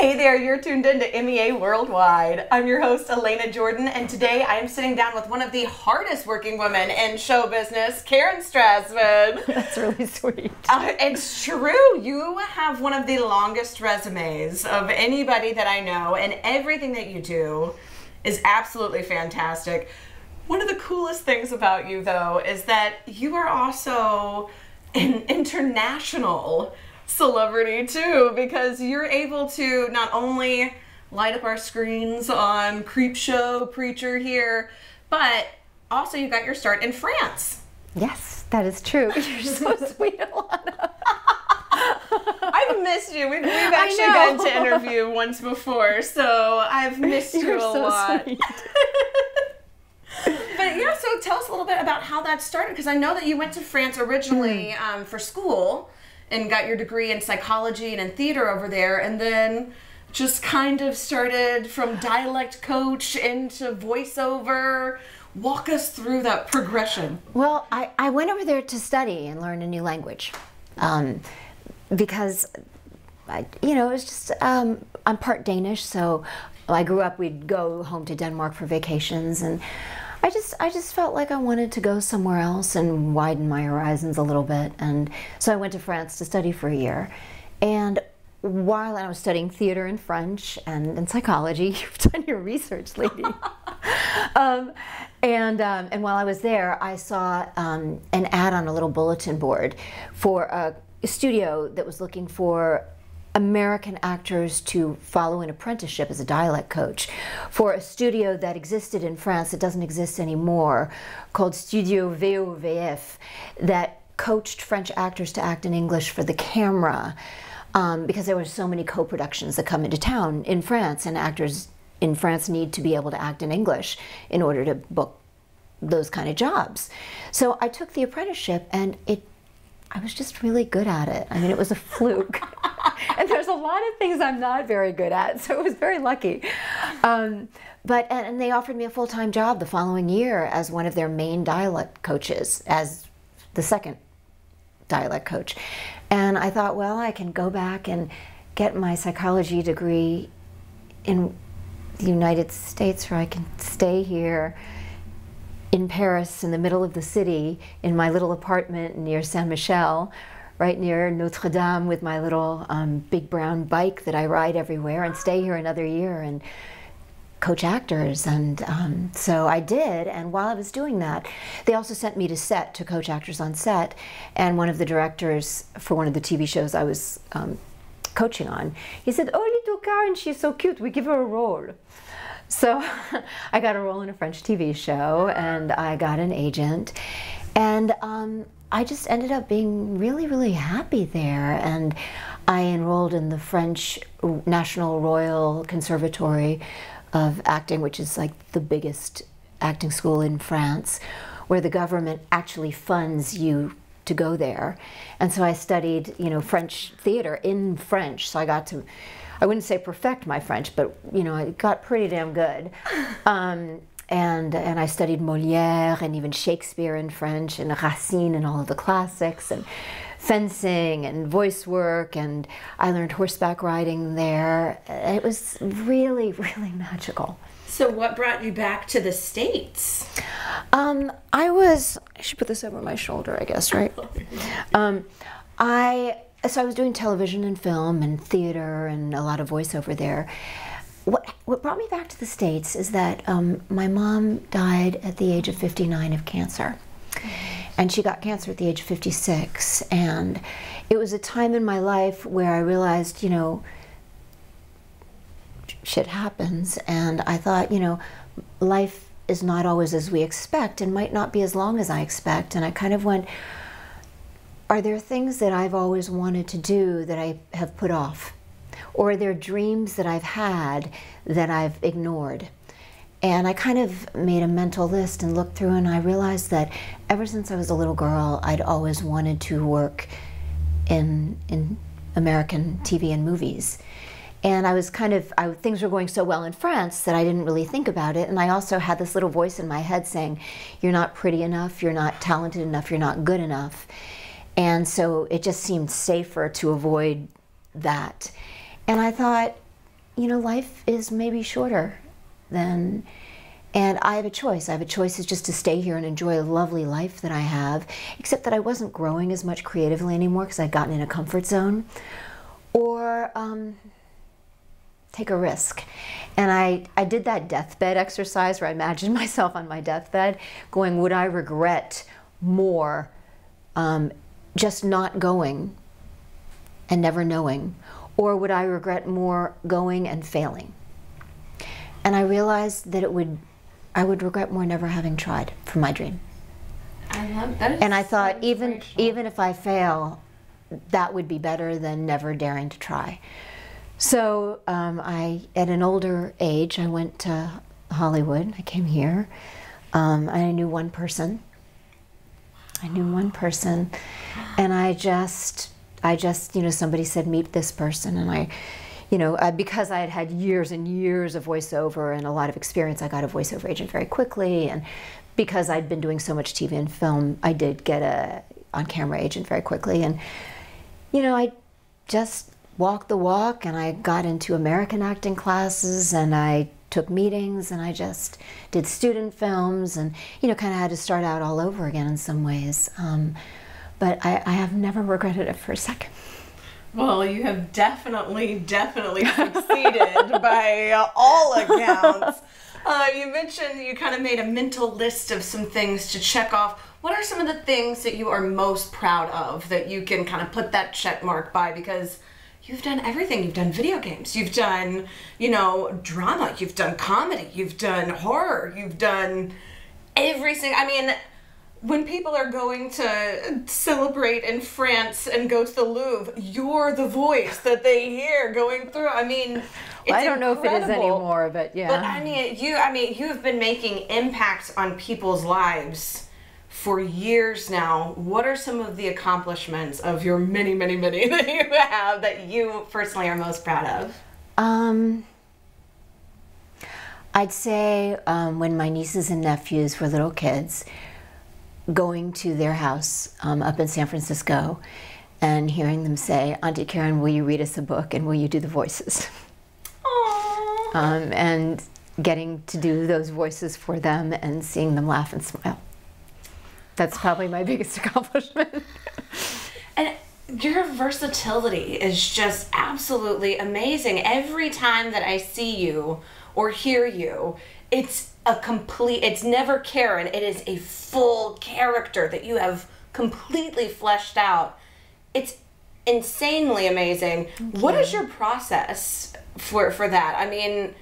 Hey there, you're tuned in to MEA Worldwide. I'm your host, Elena Jordan, and today I am sitting down with one of the hardest working women in show business, Karen Strassman. That's really sweet. Uh, it's true. You have one of the longest resumes of anybody that I know, and everything that you do is absolutely fantastic. One of the coolest things about you, though, is that you are also an international celebrity too because you're able to not only light up our screens on Creepshow, Preacher here, but also you got your start in France. Yes, that is true. You're so sweet, Alana. I've missed you. We've, we've actually gotten to interview once before, so I've missed You're you a so lot. sweet. But yeah, so tell us a little bit about how that started because I know that you went to France originally um, for school and got your degree in psychology and in theater over there, and then just kind of started from dialect coach into voiceover. Walk us through that progression. Well, I, I went over there to study and learn a new language um, because, I, you know, it was just, um, I'm part Danish, so I grew up, we'd go home to Denmark for vacations and I just, I just felt like I wanted to go somewhere else and widen my horizons a little bit. And so I went to France to study for a year. And while I was studying theater and French and, and psychology, you've done your research, lady. um, and, um, and while I was there, I saw um, an ad on a little bulletin board for a studio that was looking for American actors to follow an apprenticeship as a dialect coach for a studio that existed in France that doesn't exist anymore called Studio VOVF that coached French actors to act in English for the camera um, because there were so many co-productions that come into town in France and actors in France need to be able to act in English in order to book those kind of jobs. So I took the apprenticeship and it I was just really good at it. I mean, it was a fluke. and there's a lot of things I'm not very good at, so it was very lucky. Um, but and, they offered me a full-time job the following year as one of their main dialect coaches, as the second dialect coach. And I thought, well, I can go back and get my psychology degree in the United States, or I can stay here in Paris, in the middle of the city, in my little apartment near Saint Michel, right near Notre Dame, with my little um, big brown bike that I ride everywhere, and stay here another year and coach actors. And um, so I did. And while I was doing that, they also sent me to set to coach actors on set. And one of the directors for one of the TV shows I was um, coaching on, he said, "Oh, little Karen, she's so cute. We give her a role." So I got a role in a French TV show and I got an agent. And um, I just ended up being really, really happy there. And I enrolled in the French National Royal Conservatory of Acting, which is like the biggest acting school in France, where the government actually funds you to go there. And so I studied, you know, French theater in French. So I got to I wouldn't say perfect my French, but you know, I got pretty damn good. Um, and and I studied Molière and even Shakespeare in French and Racine and all of the classics and fencing and voice work and I learned horseback riding there. It was really really magical. So, what brought you back to the States? Um, I was I should put this over my shoulder, I guess, right? Um, I so I was doing television and film and theater and a lot of voiceover there. What, what brought me back to the States is that um, my mom died at the age of 59 of cancer. And she got cancer at the age of 56. And it was a time in my life where I realized, you know, shit happens. And I thought, you know, life is not always as we expect and might not be as long as I expect. And I kind of went, are there things that I've always wanted to do that I have put off? Or are there dreams that I've had that I've ignored? And I kind of made a mental list and looked through, and I realized that ever since I was a little girl, I'd always wanted to work in, in American TV and movies. And I was kind of, I, things were going so well in France that I didn't really think about it. And I also had this little voice in my head saying, You're not pretty enough, you're not talented enough, you're not good enough. And so it just seemed safer to avoid that. And I thought, you know, life is maybe shorter than, and I have a choice. I have a choice is just to stay here and enjoy a lovely life that I have, except that I wasn't growing as much creatively anymore because I'd gotten in a comfort zone, or um, take a risk. And I, I did that deathbed exercise where I imagined myself on my deathbed going, would I regret more um, just not going and never knowing? Or would I regret more going and failing? And I realized that it would, I would regret more never having tried for my dream. I love that. And I thought even even if I fail, that would be better than never daring to try. So um, I, at an older age, I went to Hollywood. I came here. Um, I knew one person. I knew one person, and I just, I just, you know, somebody said meet this person, and I, you know, uh, because I had had years and years of voiceover and a lot of experience, I got a voiceover agent very quickly, and because I'd been doing so much TV and film, I did get a on-camera agent very quickly, and you know, I just walked the walk, and I got into American acting classes, and I took meetings and I just did student films and you know kind of had to start out all over again in some ways. Um, but I, I have never regretted it for a second. Well, you have definitely, definitely succeeded by all accounts. Uh, you mentioned you kind of made a mental list of some things to check off. What are some of the things that you are most proud of that you can kind of put that check mark by? Because you've done everything. You've done video games, you've done, you know, drama, you've done comedy, you've done horror, you've done everything. I mean, when people are going to celebrate in France and go to the Louvre, you're the voice that they hear going through. I mean, well, I don't know if it is anymore, but yeah. But I mean, you. I mean, you have been making impacts on people's lives for years now. What are some of the accomplishments of your many, many, many that you have that you personally are most proud of? Um, I'd say um, when my nieces and nephews were little kids going to their house um, up in San Francisco and hearing them say, Auntie Karen, will you read us a book and will you do the voices? Um, and getting to do those voices for them and seeing them laugh and smile. That's probably my biggest accomplishment. and your versatility is just absolutely amazing. Every time that I see you or hear you, it's a complete it's never Karen, it is a full character that you have completely fleshed out. It's insanely amazing. What is your process for for that? I mean,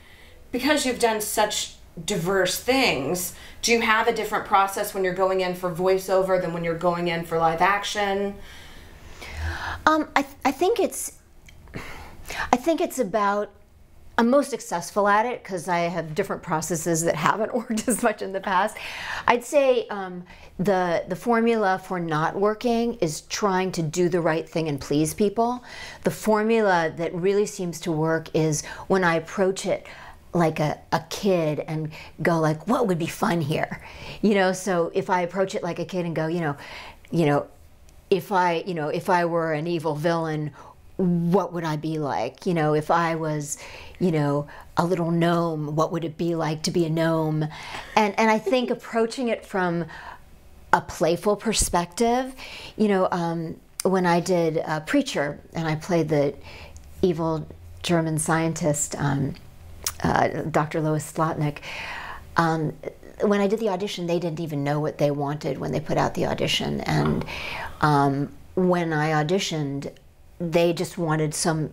because you've done such diverse things, do you have a different process when you're going in for voiceover than when you're going in for live action? Um, I, th- I think it's I think it's about I'm most successful at it because I have different processes that haven't worked as much in the past. I'd say um, the the formula for not working is trying to do the right thing and please people. The formula that really seems to work is when I approach it like a, a kid and go like what would be fun here you know so if i approach it like a kid and go you know you know if i you know if i were an evil villain what would i be like you know if i was you know a little gnome what would it be like to be a gnome and and i think approaching it from a playful perspective you know um, when i did uh, preacher and i played the evil german scientist um, uh, Dr. Lois Slotnick. Um, when I did the audition, they didn't even know what they wanted when they put out the audition. And um, when I auditioned, they just wanted some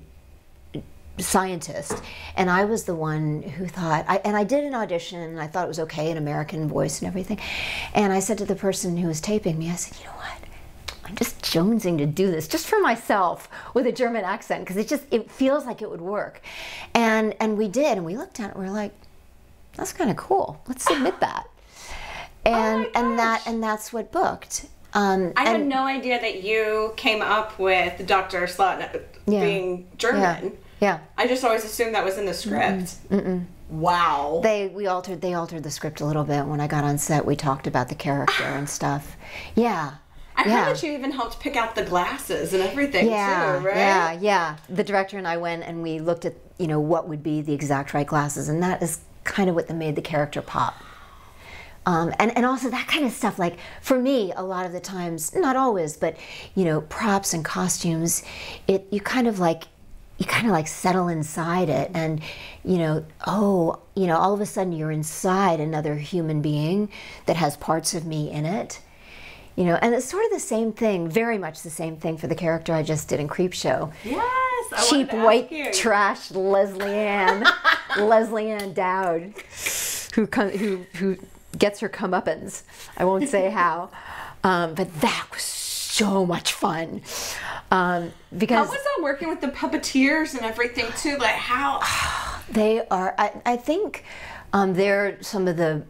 scientist. And I was the one who thought, I, and I did an audition, and I thought it was okay, an American voice and everything. And I said to the person who was taping me, I said, you know what? I'm just jonesing to do this just for myself with a German accent because it just it feels like it would work. And and we did and we looked at it we are like that's kind of cool. Let's submit that. Oh and oh and that and that's what booked. Um, I had no idea that you came up with Dr. Slotnick yeah, being German. Yeah, yeah, I just always assumed that was in the script. Mm-mm, mm-mm. Wow. They we altered they altered the script a little bit when I got on set. We talked about the character and stuff. Yeah. I Yeah. heard that you even helped pick out the glasses and everything yeah, too, right? Yeah, yeah. The director and I went and we looked at, you know, what would be the exact right glasses, and that is kind of what made the character pop. Um, and, and also that kind of stuff, like for me, a lot of the times, not always, but you know, props and costumes, it you kind of like you kind of like settle inside it and you know oh you know all of a sudden you're inside another human being that has parts of me in it you know and it's sort of the same thing very much the same thing for the character i just did in Creepshow Yes. I cheap white trash Leslianne Leslianne Dowd who come, who who gets her comeuppance i won't say how um, but that was so much fun um, because How was that working with the puppeteers and everything too? Like how? They are, I, I think um, they're some of the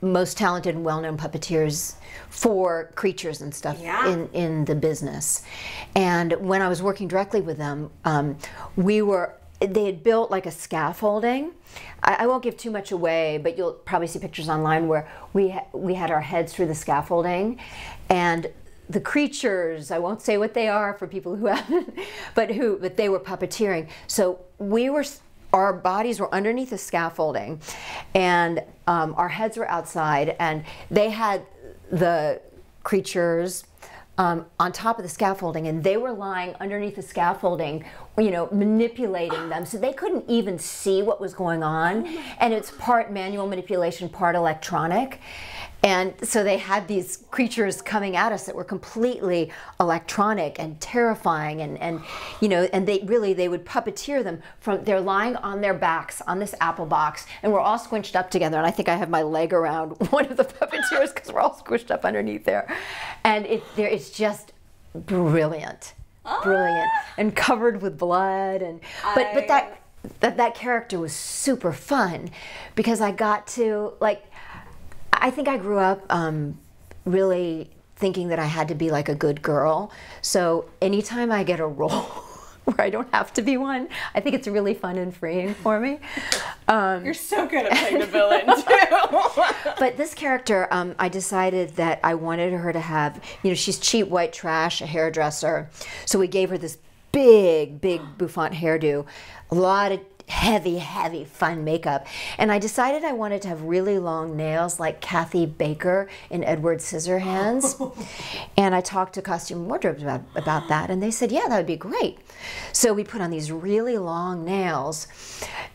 most talented and well known puppeteers for creatures and stuff Yeah. in, in the business. And when I was working directly with them, um, we were, they had built like a scaffolding. I, I won't give too much away, but you'll probably see pictures online where we, ha- we had our heads through the scaffolding and the creatures i won't say what they are for people who haven't but who but they were puppeteering so we were our bodies were underneath the scaffolding and um, our heads were outside and they had the creatures um, on top of the scaffolding and they were lying underneath the scaffolding you know manipulating them. So they couldn't even see what was going on. Oh and it's part manual manipulation part electronic. And so they had these creatures coming at us that were completely electronic and terrifying and, and you know and they really they would puppeteer them from they're lying on their backs on this apple box and we're all squinched up together. And i think i have my leg around one of the puppeteers because we're all squished up underneath there. And it there it's just brilliant brilliant and covered with blood and but but that that that character was super fun because I got to like I think I grew up um, really thinking that I had to be like a good girl. So anytime I get a role where I don't have to be one, I think it's really fun and freeing for me. Um, You're so good at playing the villain too. but this character, um, I decided that I wanted her to have, you know, she's cheap white trash, a hairdresser. So we gave her this big, big bouffant hairdo, a lot of heavy, heavy, fun makeup. And I decided I wanted to have really long nails like Kathy Baker in Edward Scissorhands. and I talked to costume wardrobes about, about that, and they said, yeah, that would be great. So we put on these really long nails.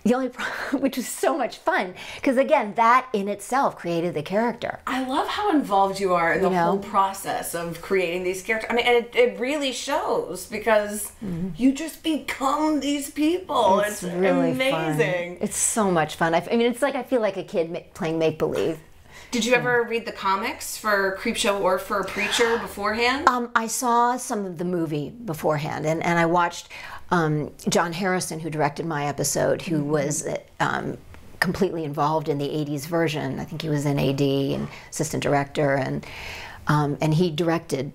The only problem, which was so much fun, because again, that in itself created the character. I love how involved you are in the You know? whole process of creating these characters. I mean, and it, it really shows because you just become these people. It's, Mm-hmm. really amazing. Fun. It's so much fun. I mean, it's like I feel like a kid playing make believe. Did you ever read the comics for Creepshow or for Preacher beforehand? Um, I saw some of the movie beforehand, and, and I watched um, John Harrison, who directed my episode, who was um, completely involved in the '80s version. I think he was an AD and assistant director, and um, and he directed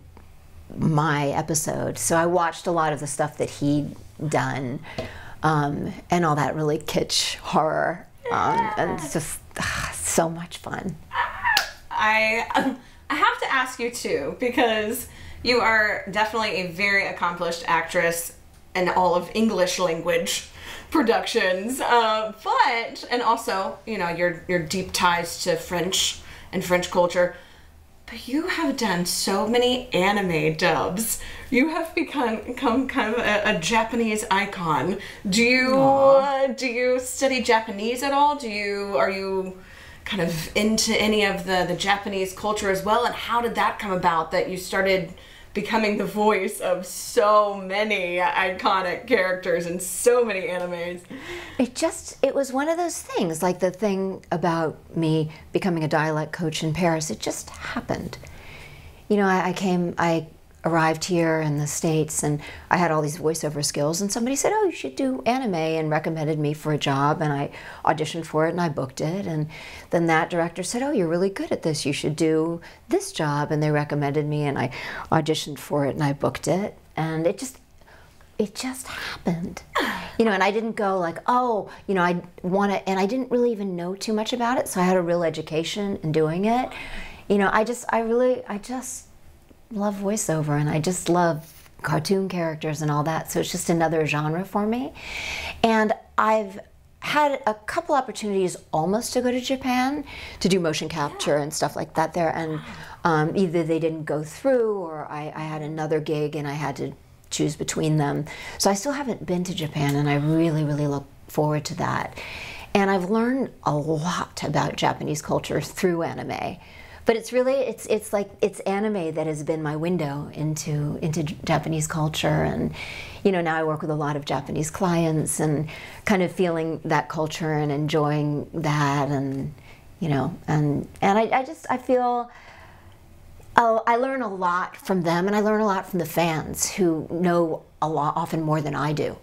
my episode. So I watched a lot of the stuff that he'd done, um, and all that really kitsch horror, um, and it's just ah, so much fun. I um, I have to ask you too because you are definitely a very accomplished actress in all of English language productions, uh, but and also you know your your deep ties to French and French culture. But you have done so many anime dubs. You have become, become kind of a, a Japanese icon. Do you uh, do you study Japanese at all? Do you are you kind of into any of the the Japanese culture as well? And how did that come about that you started becoming the voice of so many iconic characters in so many animes? It just, it was one of those things, like the thing about me becoming a dialect coach in Paris, it just happened. You know, I, I came, I arrived here in the States and I had all these voiceover skills, and somebody said, Oh, you should do anime, and recommended me for a job, and I auditioned for it and I booked it. And then that director said, Oh, you're really good at this, you should do this job, and they recommended me, and I auditioned for it and I booked it. And it just, it just happened you know and i didn't go like oh you know i want to and i didn't really even know too much about it so i had a real education in doing it you know i just i really i just love voiceover and I just love cartoon characters and all that. So it's just another genre for me. And I've had a couple opportunities almost to go to Japan to do motion capture and stuff like that there. And um, either they didn't go through or I, I had another gig and I had to choose between them. So I still haven't been to Japan and I really, really look forward to that. And I've learned a lot about Japanese culture through anime but it's really it's it's like it's anime that has been my window into into Japanese culture. And you know now I work with a lot of Japanese clients and kind of feeling that culture and enjoying that and you know and and I, I just I feel oh, I learn a lot from them and I learn a lot from the fans who know a lot often more than I do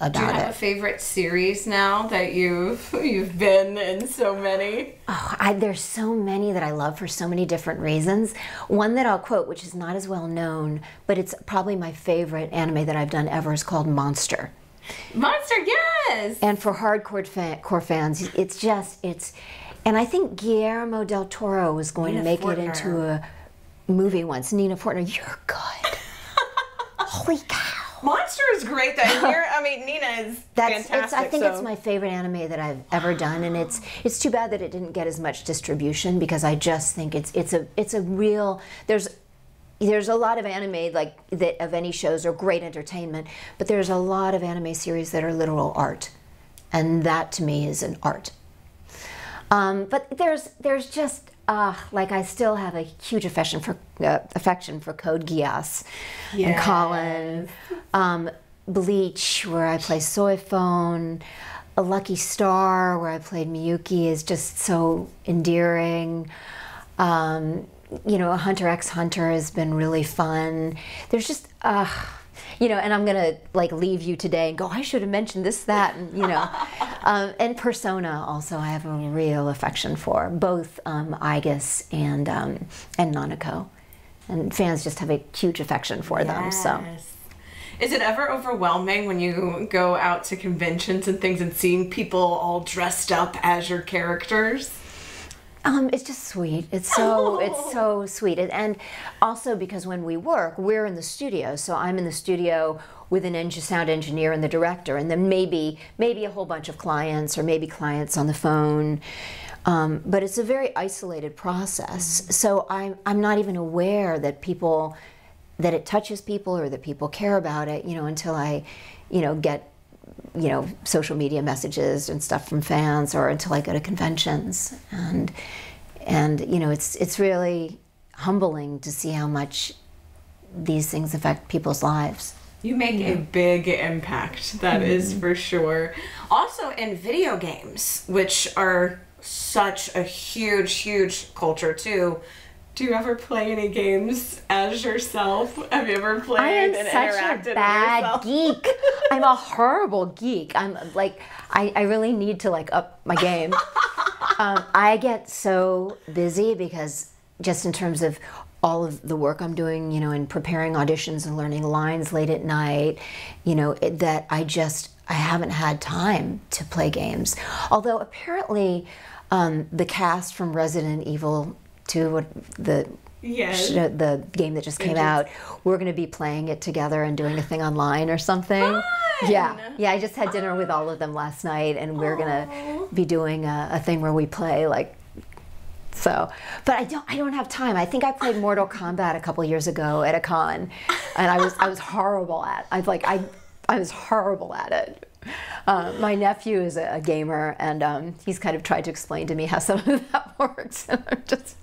about do you have it. a favorite series now that you've you've been in so many? Oh, I, there's so many that I love for so many different reasons. One that I'll quote, which is not as well known, but it's probably my favorite anime that I've done ever, is called Monster. Monster, yes. And for hardcore fan, core fans, it's just it's, and I think Guillermo del Toro was going Nina to make Fortner. it into a movie once. Nina Fortner, you're good. Holy cow! Monster is great though. Here, I mean, Nina is That's fantastic. it's, I think so. it's my favorite anime that I've ever done, and it's it's too bad that it didn't get as much distribution because I just think it's it's a it's a real there's there's a lot of anime like that of any shows are great entertainment, but there's a lot of anime series that are literal art, and that to me is an art. Um, but there's there's just uh, like I still have a huge affection for uh, affection for Code Geass and Kallen, um, Bleach where I play Soi Fon, A Lucky Star where I played Miyuki is just so endearing. Um, you know, Hunter x Hunter has been really fun. There's just uh, you know, and I'm gonna like leave you today and go. I should have mentioned this, that, and you know, um, and Persona also. I have a real affection for both um, Igus and um, and Nanako, and fans just have a huge affection for them. So Is it ever overwhelming when you go out to conventions and things and seeing people all dressed up as your characters? Um, it's just sweet. It's so it's so sweet, and, also because when we work, we're in the studio. So I'm in the studio with an eng- sound engineer and the director, and then maybe maybe a whole bunch of clients or maybe clients on the phone. Um, but it's a very isolated process. So I'm I'm not even aware that people that it touches people or that people care about it. You know, until I, you know, get you know social media messages and stuff from fans or until I go to conventions and and you know it's it's really humbling to see how much these things affect people's lives. You make a big impact, That mm-hmm. is for sure. Also, in video games, which are such a huge, huge culture too. Do you ever play any games as yourself? Have you ever played I am and such a bad geek. I'm a horrible geek. I'm like, I, I really need to like up my game. um, I get so busy because just in terms of all of the work I'm doing, you know, in preparing auditions and learning lines late at night, you know, it, that I just I haven't had time to play games. Although apparently, um, the cast from Resident Evil 2, what the Yes. sh- uh, the game that just came out. We're going to be playing it together and doing a thing online or something. Yeah, yeah. I just had dinner with all of them last night, and we're going to be doing a, a thing where we play like. So, but I don't. I don't have time. I think I played Mortal Kombat a couple years ago at a con, and I was I was horrible at. I like I I was horrible at it. Uh, my nephew is a, a gamer, and um, he's kind of tried to explain to me how some of that works. And I'm just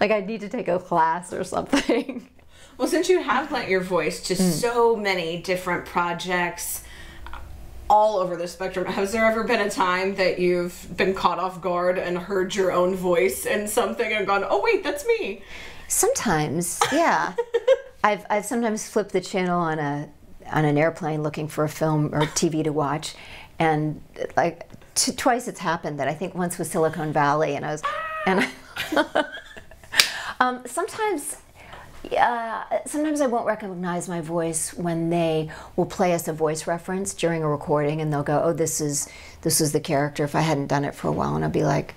like, I need to take a class or something. Well, since you have lent your voice to Mm. so many different projects all over the spectrum, has there ever been a time that you've been caught off guard and heard your own voice in something and gone, oh, wait, that's me? Sometimes, yeah. I've I've sometimes flipped the channel on a on an airplane looking for a film or TV to watch, and like twice it's happened that I think once was Silicon Valley, and I was, and um, sometimes. Sometimes I won't recognize my voice when they will play us a voice reference during a recording, and they'll go, "Oh, this is this is the character." If I hadn't done it for a while, and I'll be like,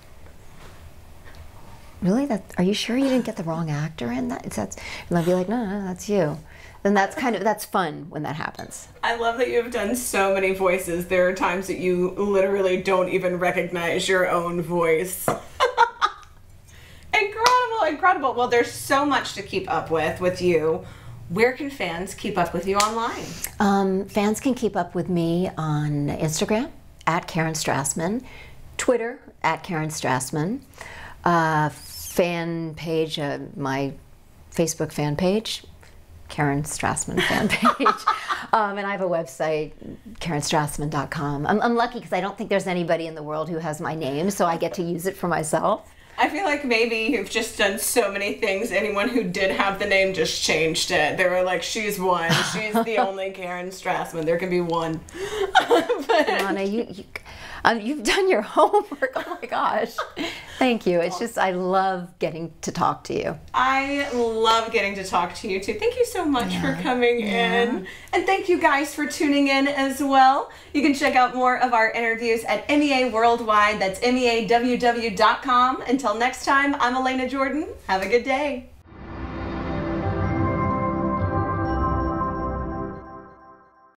really? That are you sure you didn't get the wrong actor in that? It's that's and I'll be like, no, no, no, that's you. Then that's kind of that's fun when that happens. I love that you have done so many voices. There are times that you literally don't even recognize your own voice. incredible, incredible. Well, there's so much to keep up with with you. Where can fans keep up with you online? Um, fans can keep up with me on Instagram at Karen Strassman, Twitter at Karen Strassman, uh, fan page, uh, my Facebook fan page, Karen Strassman fan page. um, and I have a website, karenstrassman.com. I'm, I'm lucky because I don't think there's anybody in the world who has my name, so I get to use it for myself. I feel like maybe you've just done so many things. Anyone who did have the name just changed it. They were like, she's one. She's the only Karen Strassman. There can be one. but, Anna, you, you um, you've done your homework. Oh my gosh. Thank you. It's just, I love getting to talk to you. I love getting to talk to you too. Thank you so much yeah. for coming yeah. in. And thank you guys for tuning in as well. You can check out more of our interviews at MEA Worldwide. That's MEAWW.com. Until next time, I'm Elena Jordan. Have a good day.